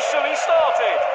officially started.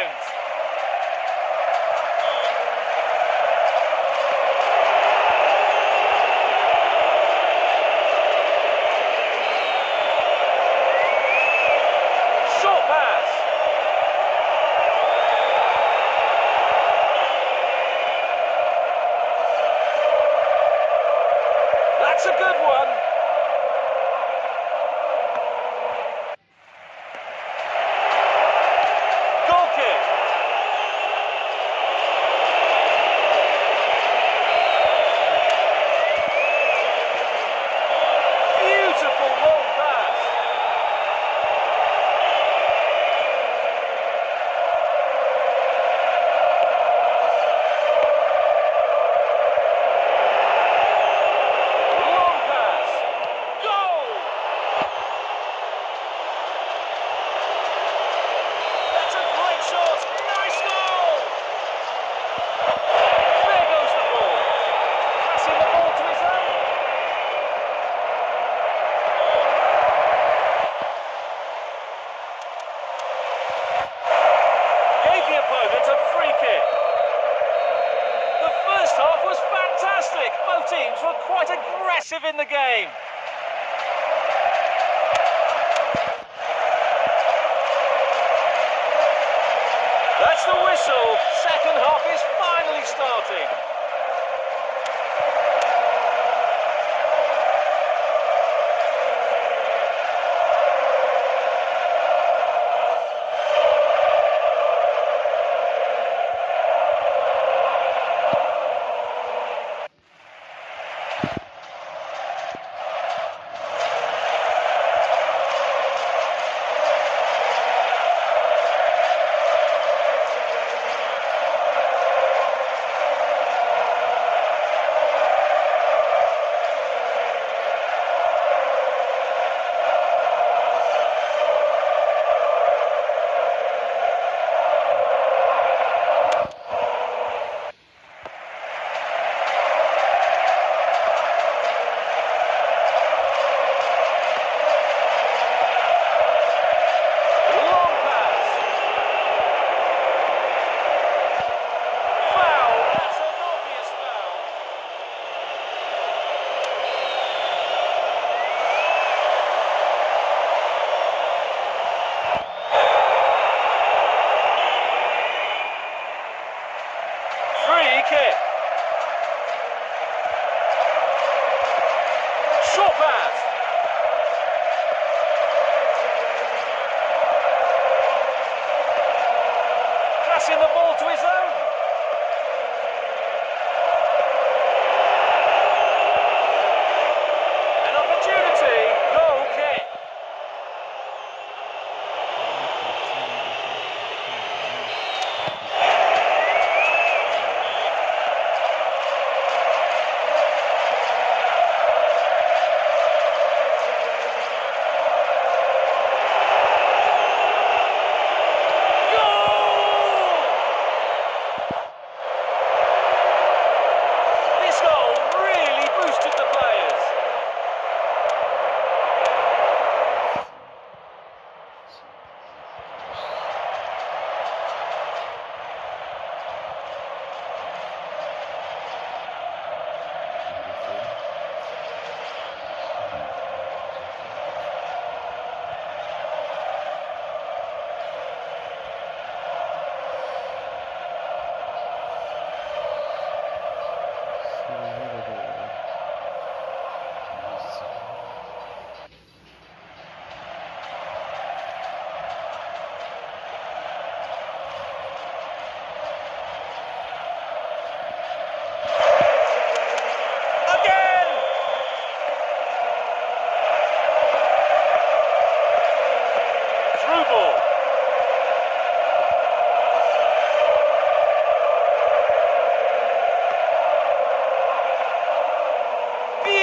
Is aggressive in the game. That's the whistle.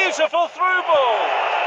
Beautiful through ball.